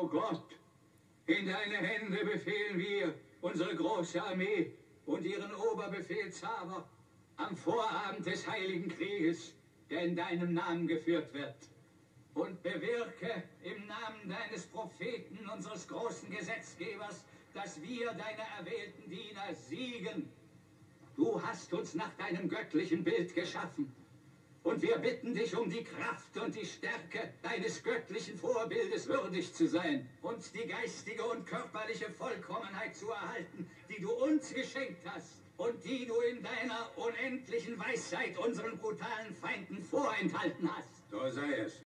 O Gott, in deine Hände befehlen wir unsere große Armee und ihren Oberbefehlshaber am Vorabend des Heiligen Krieges, der in deinem Namen geführt wird. Und bewirke im Namen deines Propheten, unseres großen Gesetzgebers, dass wir, deine erwählten Diener, siegen. Du hast uns nach deinem göttlichen Bild geschaffen. Und wir bitten dich um die Kraft und die Stärke deines göttlichen Vorbildes würdig zu sein, uns die geistige und körperliche Vollkommenheit zu erhalten, die du uns geschenkt hast und die du in deiner unendlichen Weisheit unseren brutalen Feinden vorenthalten hast. So sei es.